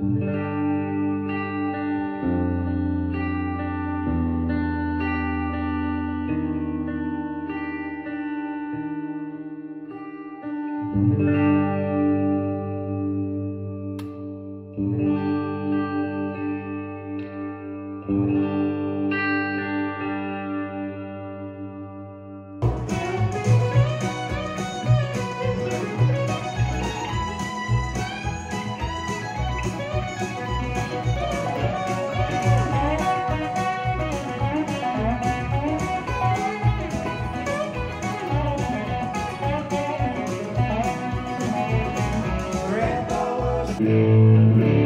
thank mm -hmm. you Música